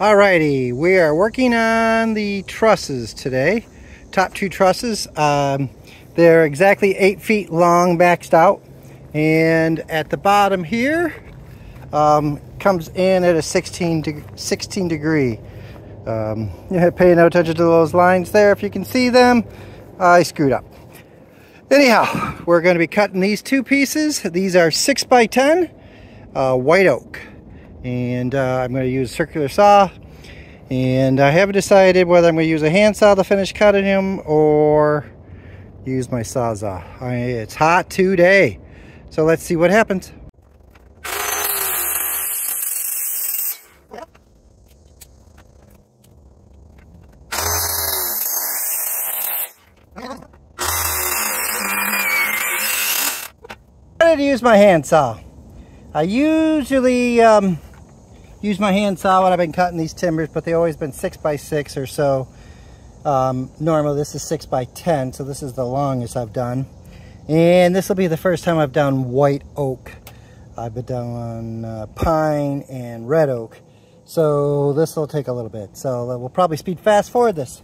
Alrighty, we are working on the trusses today. Top two trusses. Um, they're exactly eight feet long, maxed out. And at the bottom here, um, comes in at a 16, de 16 degree. Um, pay no attention to those lines there. If you can see them, I screwed up. Anyhow, we're going to be cutting these two pieces. These are 6 by 10 uh, white oak and uh, I'm going to use circular saw and I haven't decided whether I'm going to use a handsaw to finish cutting them or use my sawzall. I it's hot today so let's see what happens. I to use my handsaw. I usually um, use my hand saw when I've been cutting these timbers, but they always been six by six or so. Um, normally this is six by 10, so this is the longest I've done. And this will be the first time I've done white oak. I've been done uh, pine and red oak. So this will take a little bit. So we'll probably speed fast forward this.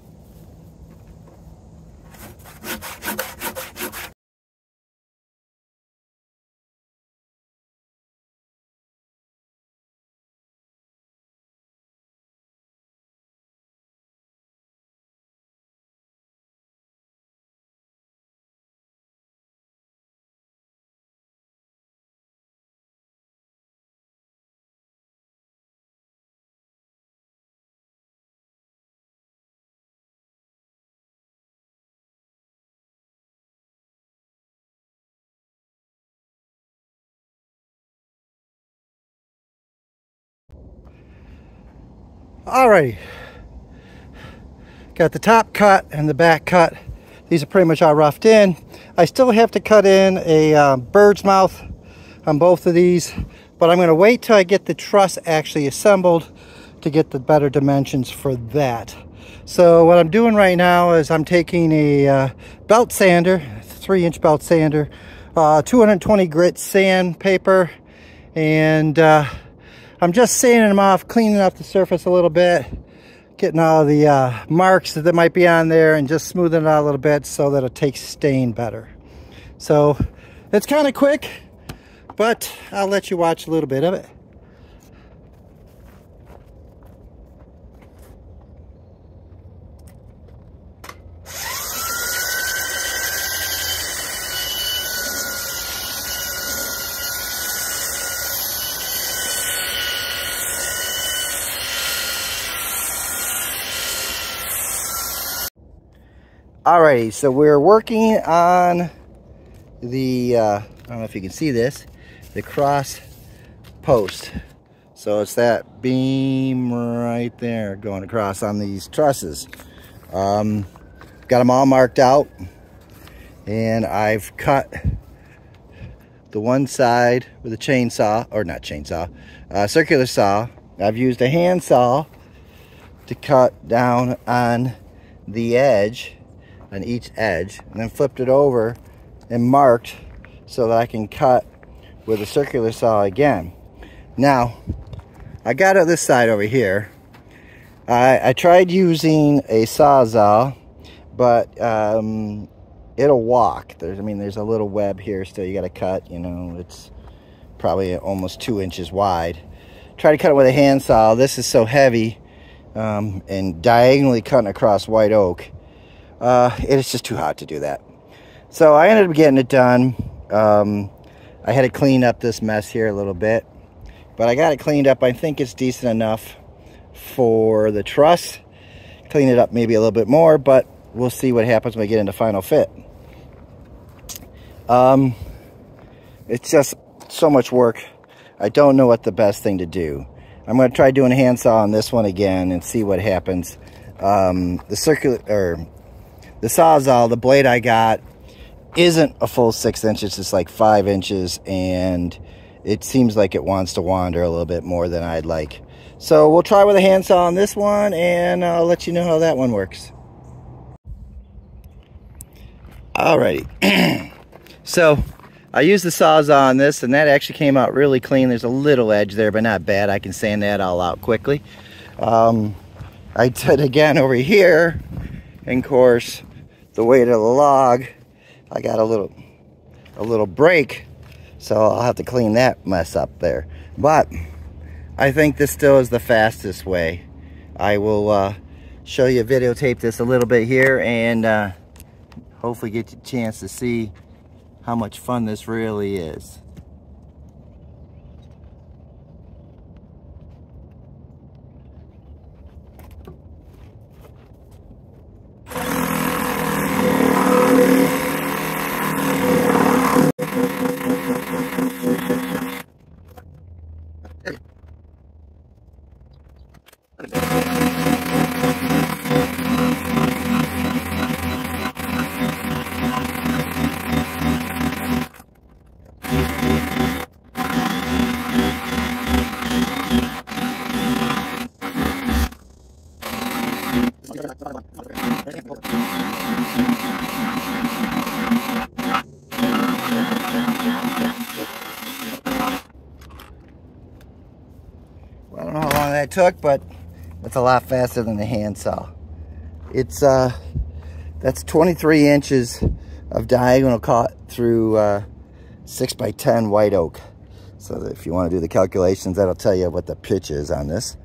Alrighty. Got the top cut and the back cut. These are pretty much all roughed in. I still have to cut in a um, bird's mouth on both of these, but I'm going to wait till I get the truss actually assembled to get the better dimensions for that. So what I'm doing right now is I'm taking a uh, belt sander, three inch belt sander, uh, 220 grit sandpaper, and uh, I'm just sanding them off, cleaning up the surface a little bit, getting all the uh, marks that might be on there and just smoothing it out a little bit so that it takes stain better. So it's kind of quick, but I'll let you watch a little bit of it. Alrighty, so we're working on the, uh, I don't know if you can see this, the cross post. So it's that beam right there going across on these trusses. Um, got them all marked out and I've cut the one side with a chainsaw, or not chainsaw, uh, circular saw. I've used a hand saw to cut down on the edge on each edge and then flipped it over and marked so that I can cut with a circular saw again. Now, I got it this side over here. I, I tried using a sawzall, but um, it'll walk. There's, I mean, there's a little web here still you got to cut. You know, it's probably almost two inches wide. Try to cut it with a handsaw. This is so heavy um, and diagonally cutting across white oak uh, it's just too hot to do that. So I ended up getting it done. Um, I had to clean up this mess here a little bit. But I got it cleaned up. I think it's decent enough for the truss. Clean it up maybe a little bit more, but we'll see what happens when we get into final fit. Um, it's just so much work. I don't know what the best thing to do. I'm going to try doing a handsaw on this one again and see what happens. Um, the circular, or the Sawzall, the blade I got, isn't a full six inches. It's like five inches, and it seems like it wants to wander a little bit more than I'd like. So we'll try with a handsaw on this one, and I'll let you know how that one works. Alrighty. so I used the Sawzall on this, and that actually came out really clean. There's a little edge there, but not bad. I can sand that all out quickly. Um, I did again over here. And of course, the weight of the log, I got a little, a little break. So I'll have to clean that mess up there. But I think this still is the fastest way. I will uh, show you, videotape this a little bit here and uh, hopefully get you a chance to see how much fun this really is. Well, I don't know how long that took, but that's a lot faster than the handsaw. It's, uh, that's 23 inches of diagonal cut through uh, 6 by 10 white oak. So if you want to do the calculations, that'll tell you what the pitch is on this.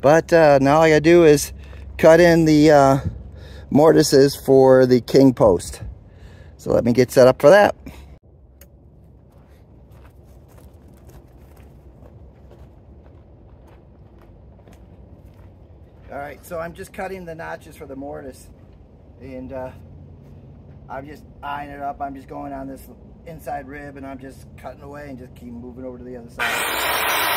But uh, now all I gotta do is cut in the uh, mortises for the king post. So let me get set up for that. Right, so I'm just cutting the notches for the mortise and uh, I'm just eyeing it up. I'm just going on this inside rib and I'm just cutting away and just keep moving over to the other side.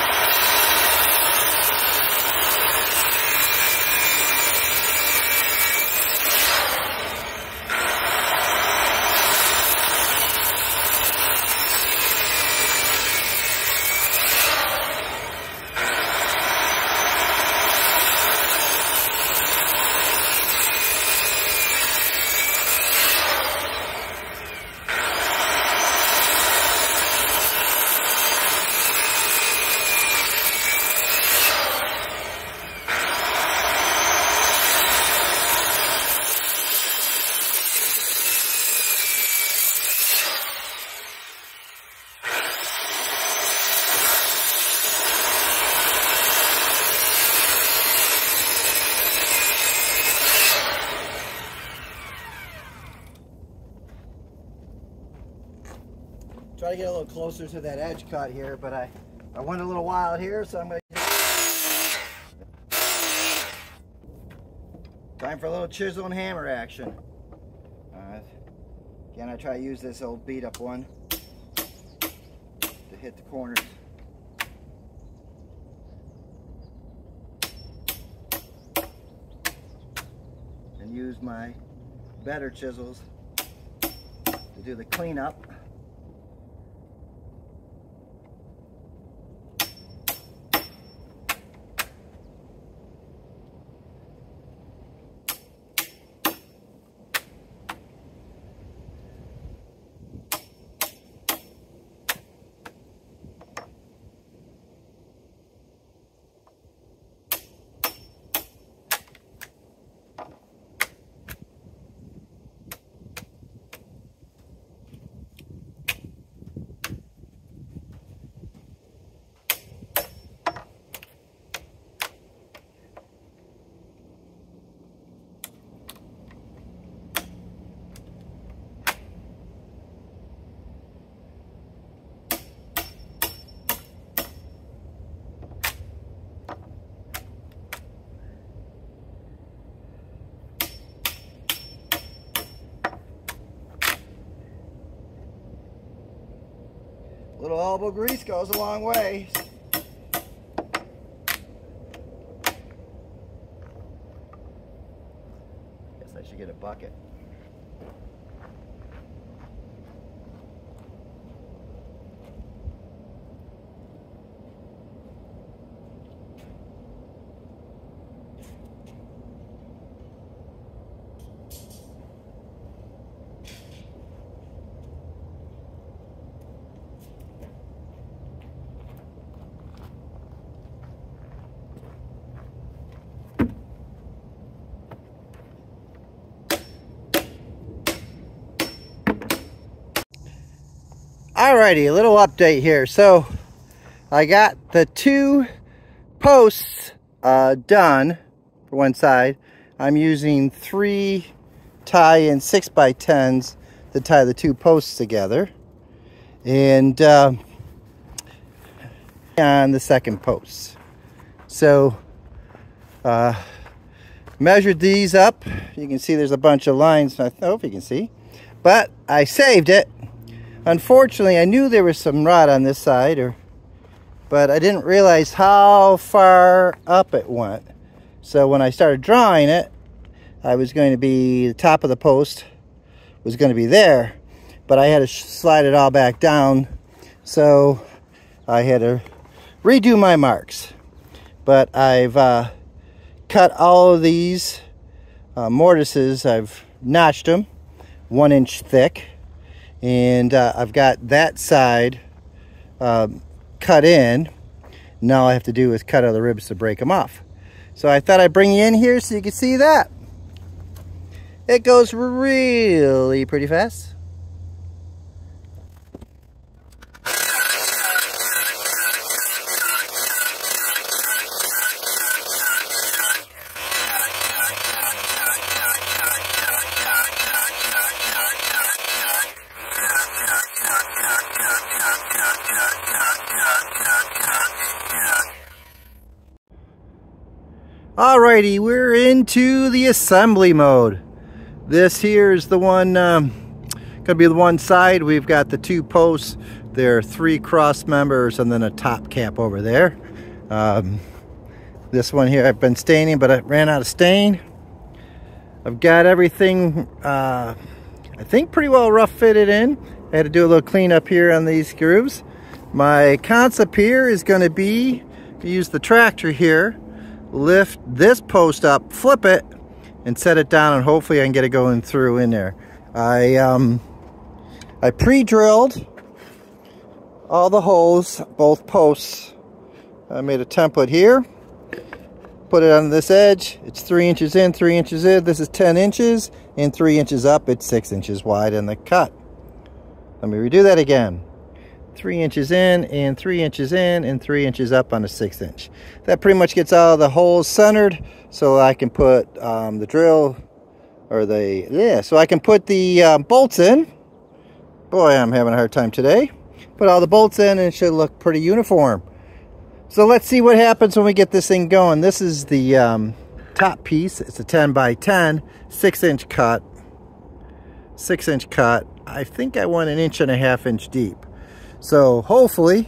Try to get a little closer to that edge cut here, but I, I went a little wild here, so I'm gonna Time for a little chisel and hammer action. Alright. Again, I try to use this old beat up one to hit the corners. And use my better chisels to do the cleanup. Little elbow grease goes a long way. Guess I should get a bucket. Alrighty, a little update here. So I got the two posts uh, done for one side. I'm using three tie in six by tens to tie the two posts together. And uh, on the second post. So uh, measured these up. You can see there's a bunch of lines. I hope you can see. But I saved it. Unfortunately, I knew there was some rot on this side, or, but I didn't realize how far up it went. So when I started drawing it, I was going to be, the top of the post was going to be there, but I had to slide it all back down. So I had to redo my marks. But I've uh, cut all of these uh, mortises, I've notched them one inch thick. And uh, I've got that side um, cut in. Now all I have to do is cut out the ribs to break them off. So I thought I'd bring you in here so you can see that. It goes really pretty fast. Alrighty, we're into the assembly mode. This here is the one, um, gonna be the one side. We've got the two posts. There are three cross members and then a top cap over there. Um, this one here I've been staining, but I ran out of stain. I've got everything, uh, I think pretty well rough fitted in. I had to do a little cleanup here on these grooves. My concept here is gonna be, to use the tractor here, lift this post up, flip it, and set it down, and hopefully I can get it going through in there. I, um, I pre-drilled all the holes, both posts. I made a template here, put it on this edge. It's three inches in, three inches in. This is 10 inches, and three inches up, it's six inches wide in the cut. Let me redo that again three inches in and three inches in and three inches up on a six inch. That pretty much gets all the holes centered so I can put um, the drill or the, yeah, so I can put the uh, bolts in. Boy, I'm having a hard time today. Put all the bolts in and it should look pretty uniform. So let's see what happens when we get this thing going. This is the um, top piece. It's a 10 by 10, six inch cut, six inch cut. I think I want an inch and a half inch deep. So hopefully,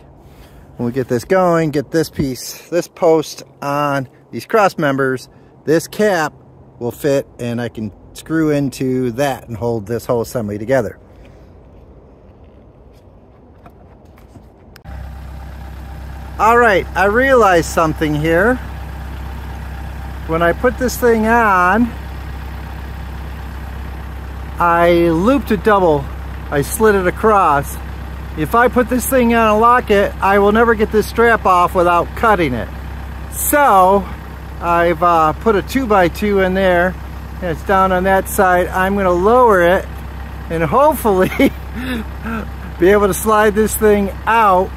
when we get this going, get this piece, this post on these cross members, this cap will fit and I can screw into that and hold this whole assembly together. All right, I realized something here. When I put this thing on, I looped it double. I slid it across if I put this thing on and lock it, I will never get this strap off without cutting it. So I've uh, put a 2x2 in there and it's down on that side. I'm going to lower it and hopefully be able to slide this thing out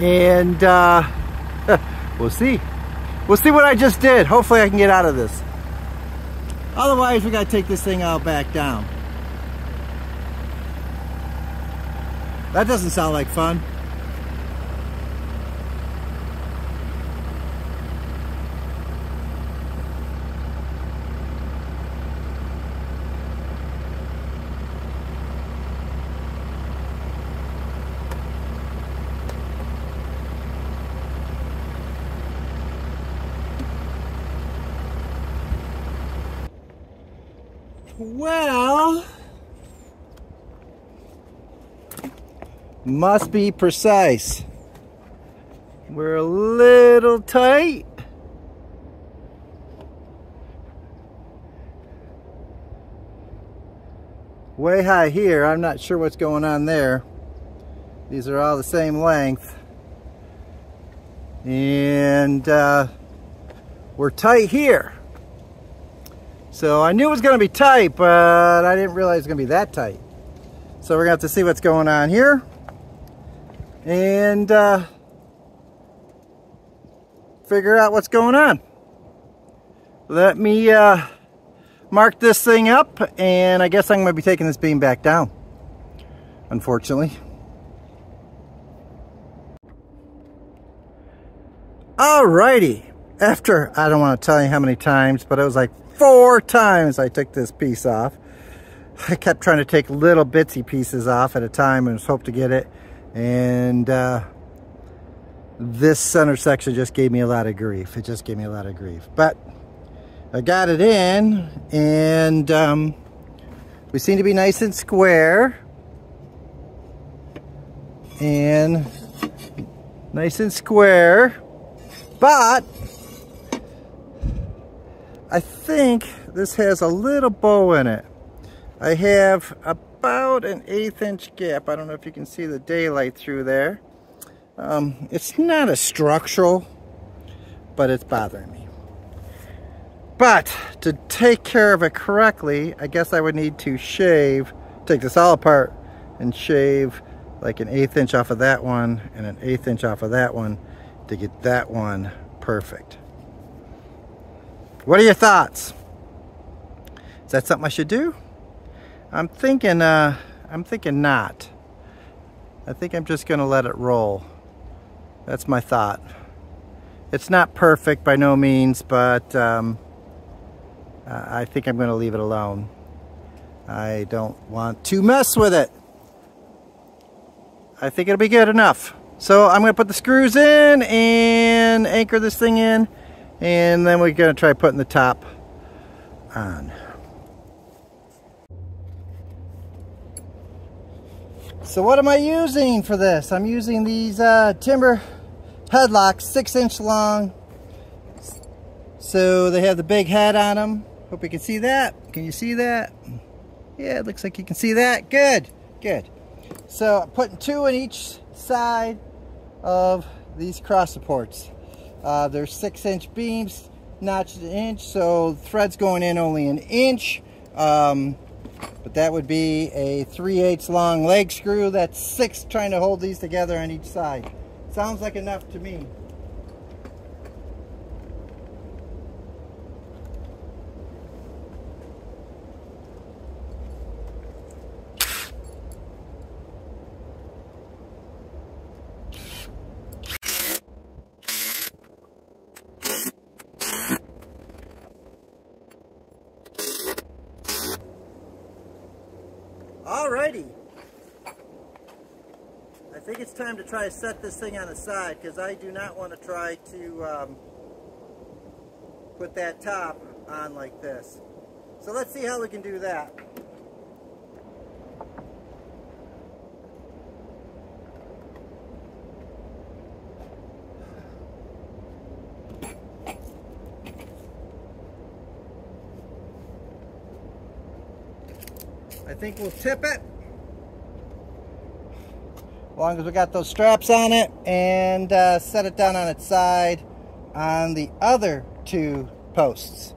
and uh, we'll see. We'll see what I just did. Hopefully I can get out of this. Otherwise we got to take this thing out back down. That doesn't sound like fun. Well... must be precise. We're a little tight. Way high here, I'm not sure what's going on there. These are all the same length. And uh, we're tight here. So I knew it was going to be tight, but I didn't realize it was going to be that tight. So we're going to have to see what's going on here. And uh, figure out what's going on. Let me uh, mark this thing up and I guess I'm going to be taking this beam back down, unfortunately. Alrighty, after, I don't want to tell you how many times, but it was like four times I took this piece off. I kept trying to take little bitsy pieces off at a time and was hope to get it. And uh, this center section just gave me a lot of grief. It just gave me a lot of grief. But I got it in and um, we seem to be nice and square. And nice and square. But I think this has a little bow in it. I have about an eighth inch gap. I don't know if you can see the daylight through there. Um, it's not a structural, but it's bothering me. But to take care of it correctly, I guess I would need to shave, take this all apart and shave like an eighth inch off of that one and an eighth inch off of that one to get that one perfect. What are your thoughts? Is that something I should do? I'm thinking, uh, I'm thinking not. I think I'm just gonna let it roll. That's my thought. It's not perfect by no means, but um, I think I'm gonna leave it alone. I don't want to mess with it. I think it'll be good enough. So I'm going to put the screws in and anchor this thing in and then we're going to try putting the top on. So what am I using for this? I'm using these uh, timber HeadLOKs, six inch long. So they have the big head on them. Hope you can see that. Can you see that? Yeah, it looks like you can see that. Good, good. So I'm putting two in each side of these cross supports. Uh, they're six inch beams, notched an inch, so thread's going in only an inch. Um, but that would be a 3 8 long leg screw. That's six trying to hold these together on each side. Sounds like enough to me. Alrighty. I think it's time to try to set this thing on the side because I do not want to try to um, put that top on like this. So let's see how we can do that. I think we'll tip it. As long as we got those straps on it and uh, set it down on its side on the other two posts.